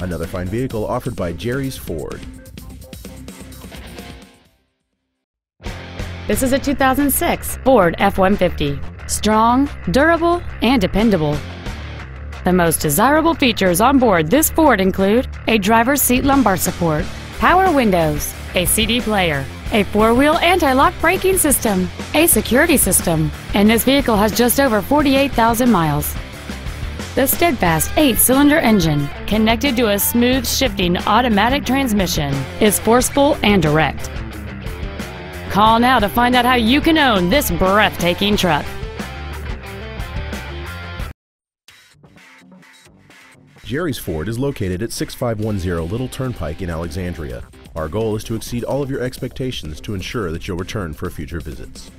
Another fine vehicle offered by Jerry's Ford. This is a 2006 Ford F-150. Strong, durable, and dependable. The most desirable features on board this Ford include a driver's seat lumbar support, power windows, a CD player, a four-wheel anti-lock braking system, a security system, and this vehicle has just over 48,000 miles. The steadfast eight-cylinder engine, connected to a smooth shifting automatic transmission, is forceful and direct. Call now to find out how you can own this breathtaking truck. Jerry's Ford is located at 6510 Little Turnpike in Alexandria. Our goal is to exceed all of your expectations to ensure that you'll return for future visits.